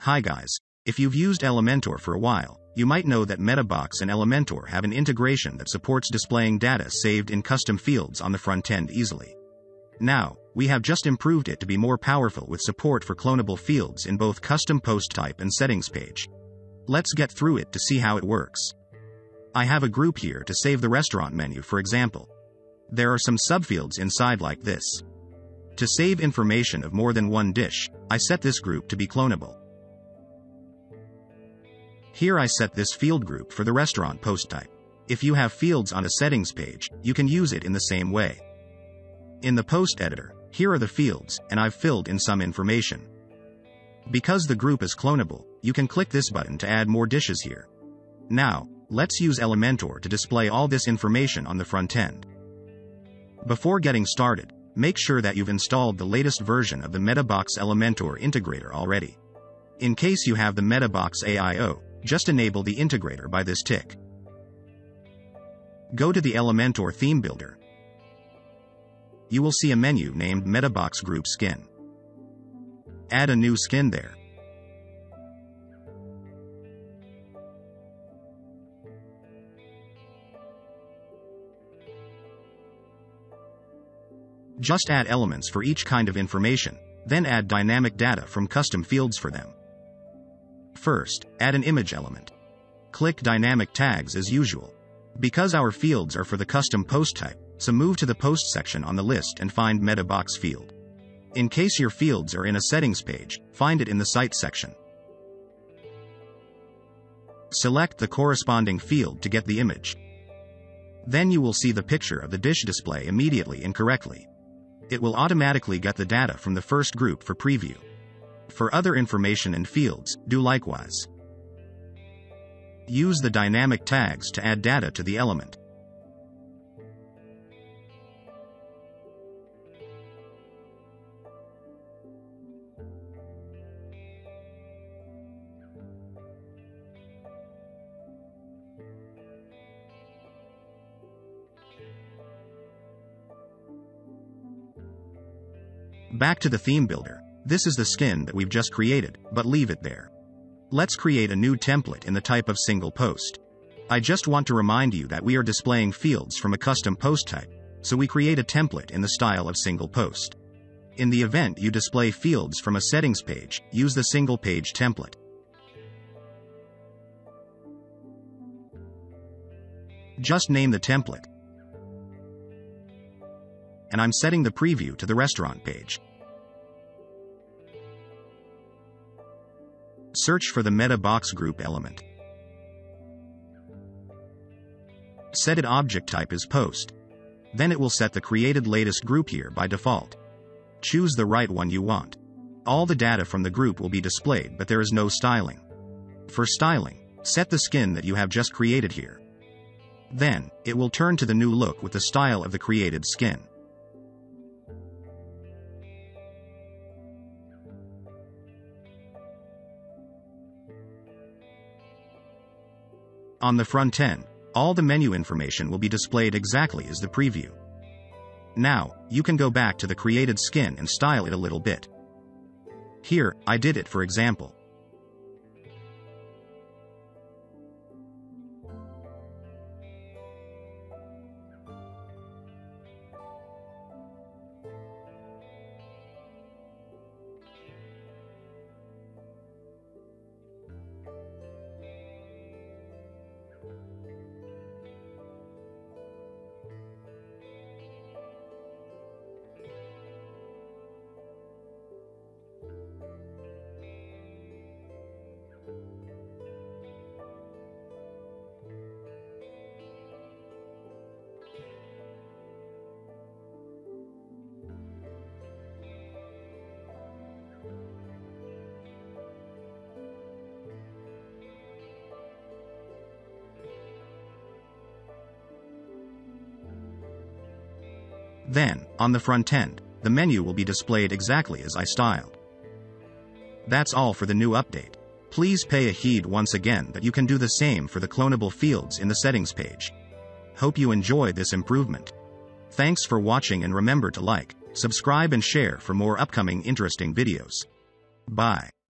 Hi guys. If you've used Elementor for a while, you might know that Meta Box and Elementor have an integration that supports displaying data saved in custom fields on the front end easily. Now, we have just improved it to be more powerful with support for cloneable fields in both custom post type and settings page. Let's get through it to see how it works. I have a group here to save the restaurant menu for example. There are some subfields inside like this. To save information of more than one dish, I set this group to be cloneable. Here I set this field group for the restaurant post type. If you have fields on a settings page, you can use it in the same way. In the post editor, here are the fields, and I've filled in some information. Because the group is cloneable, you can click this button to add more dishes here. Now, let's use Elementor to display all this information on the front end. Before getting started, make sure that you've installed the latest version of the Meta Box Elementor integrator already. In case you have the Meta Box AIO, just enable the integrator by this tick. Go to the Elementor theme builder. You will see a menu named Meta Box Group Skin. Add a new skin there. Just add elements for each kind of information, then add dynamic data from custom fields for them. First, add an image element. Click Dynamic Tags as usual. Because our fields are for the custom post type, so move to the Post section on the list and find Meta Box field. In case your fields are in a settings page, find it in the Site section. Select the corresponding field to get the image. Then you will see the picture of the dish display immediately incorrectly. It will automatically get the data from the first group for preview. For other information and fields, do likewise. Use the dynamic tags to add data to the element. Back to the theme builder. This is the skin that we've just created, but leave it there. Let's create a new template in the type of single post. I just want to remind you that we are displaying fields from a custom post type, so we create a template in the style of single post. In the event you display fields from a settings page, use the single page template. Just name the template. And I'm setting the preview to the restaurant page. Search for the Meta Box group element. Set it object type as post. Then it will set the created latest group here by default. Choose the right one you want. All the data from the group will be displayed but there is no styling. For styling, set the skin that you have just created here. Then, it will turn to the new look with the style of the created skin. On the front end, all the menu information will be displayed exactly as the preview. Now, you can go back to the created skin and style it a little bit. Here, I did it for example. Then, on the front end, the menu will be displayed exactly as I styled. That's all for the new update. Please pay a heed once again that you can do the same for the cloneable fields in the settings page. Hope you enjoy this improvement. Thanks for watching and remember to like, subscribe and share for more upcoming interesting videos. Bye.